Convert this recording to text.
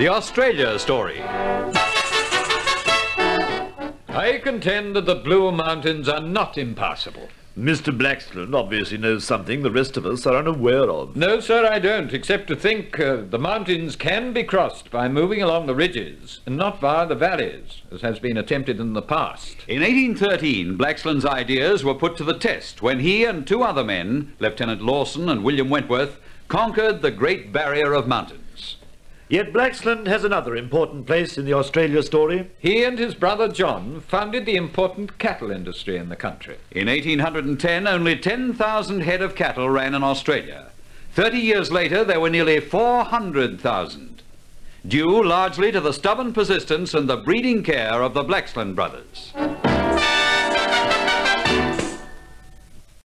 The Australia Story. I contend that the Blue Mountains are not impassable. Mr. Blaxland obviously knows something the rest of us are unaware of. No, sir, I don't, except to think uh, the mountains can be crossed by moving along the ridges and not via the valleys, as has been attempted in the past. In 1813, Blaxland's ideas were put to the test when he and two other men, Lieutenant Lawson and William Wentworth, conquered the Great Barrier of Mountains. Yet Blaxland has another important place in the Australia story. He and his brother John founded the important cattle industry in the country. In 1810, only 10,000 head of cattle ran in Australia. Thirty years later, there were nearly 400,000, due largely to the stubborn persistence and the breeding care of the Blaxland brothers.